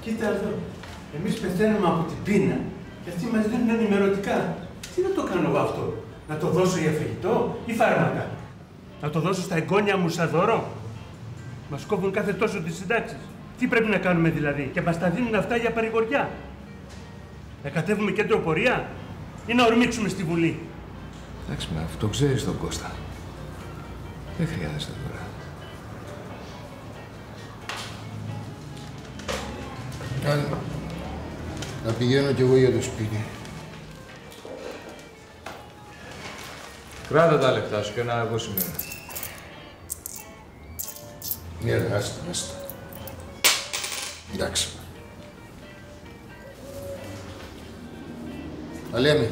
Κοίτα εδώ. Εμείς πεθαίνουμε από την πείνα και αυτοί μας δίνουν ενημερωτικά. Τι να το κάνω εγώ αυτό, να το δώσω για φαγητό ή φάρμακα; Να το δώσω στα εγγόνια μου σαν δώρο; Μας κόβουν κάθε τόσο τις συντάξεις. Τι πρέπει να κάνουμε δηλαδή, και μας τα δίνουν αυτά για παρηγοριά. Να κατέβουμε κέντρο πορεία ή να ορμήξουμε στη Βουλή; Εντάξει, με αυτό ξέρεις τον Κώστα. Δεν χρειάζεται τώρα. Κάνε. Να πηγαίνω κι εγώ για το σπίτι. Κράτα τα λεφτά σου και να εγώ σήμερα. Ναι, ρε, άστα, άστα. Εντάξει. Τα λέμε.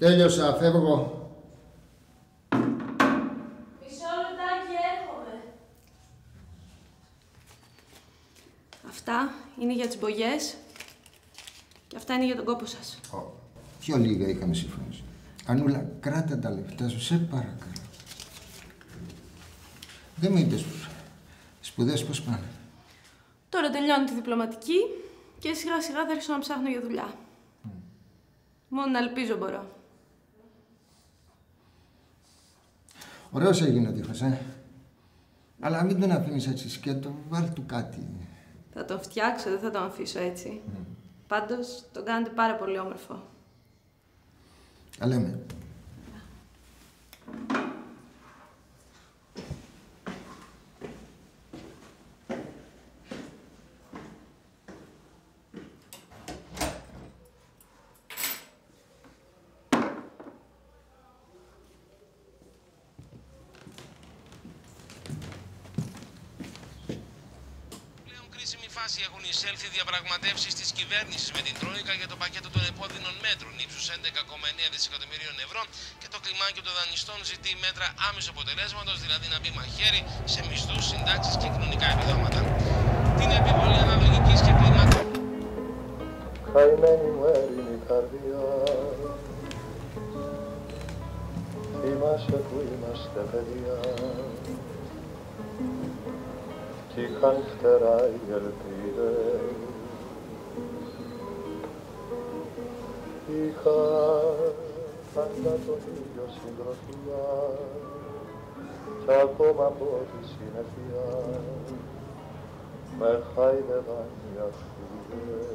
Τέλειωσα, φεύγω. Μισό λεπτάκι έρχομαι. Αυτά είναι για τις μπογιές και αυτά είναι για τον κόπο σας. Ω, Πιο λίγα είχαμε συμφωνήσει. Ανούλα, κράτα τα λεφτά σου, σε παρακαλώ. Δεν μου είπες σπουδές πώς πάνε. Τώρα τελειώνω τη διπλωματική και σιγά σιγά θα αρχίσω να ψάχνω για δουλειά. Μόνο να ελπίζω μπορώ. Ωραίος έγινε ο τείχος, ε. Αλλά μην τον αφήνεις έτσι σκέτο, βάλ του κάτι. Θα τον φτιάξω, δεν θα τον αφήσω έτσι. Πάντως, τον κάνετε πάρα πολύ όμορφο. Τα λέμε. Έχουν εισέλθει διαπραγματεύσεις της κυβέρνησης με την Τρόικα για το πακέτο των επώδυνων μέτρων ύψους 11,9 δισεκατομμυρίων ευρώ και το κλιμάκιο των δανειστών ζητεί μέτρα άμεσου αποτελέσματος, δηλαδή να μπει μαχαίρι σε μισθούς, συντάξεις και κοινωνικά επιδόματα. Την επιβολή αναλογικής και κλιματική. Καημένη μου έρημη καρδιά Θυμάσαι που είμαστε παιδιά κι είχαν φτερά οι ελπίδες Είχα πάντα τον ίδιο συντροφιά κι ακόμα από τη συνεχεία με χάιδευαν οι αφίδες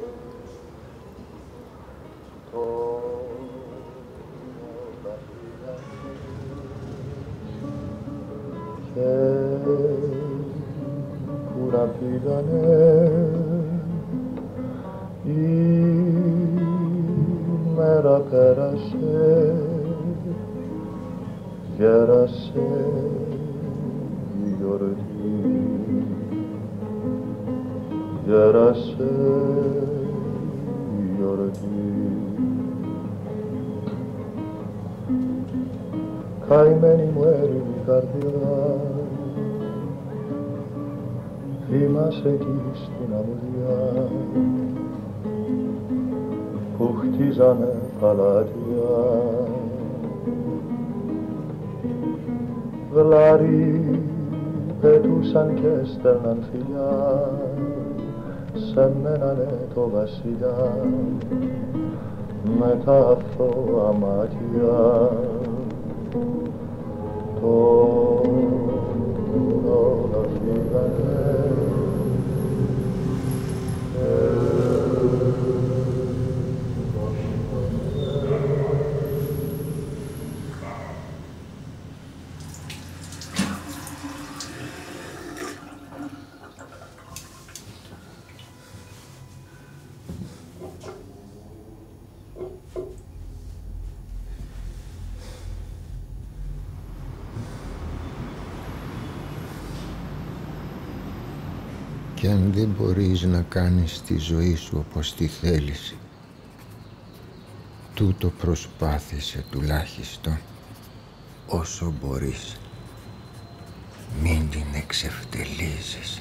τώρα και που να πήγανε η μέρα πέρασε γέρασε η γιορτή. Γέρασε η γιορτή. Καημένη μου έρημη καρδιά Θυμάσαι εκεί στην αμμουδιά που χτίζανε παλάτια Βλάρι πετούσαν και στέλναν φιλιά σε μένανε το βασιλιά με τα αθώα μάτια και αν δεν μπορείς να κάνεις τη ζωή σου όπως τη θέλεις, τούτο προσπάθησε τουλάχιστον όσο μπορείς. Μην την εξευτελίζεις.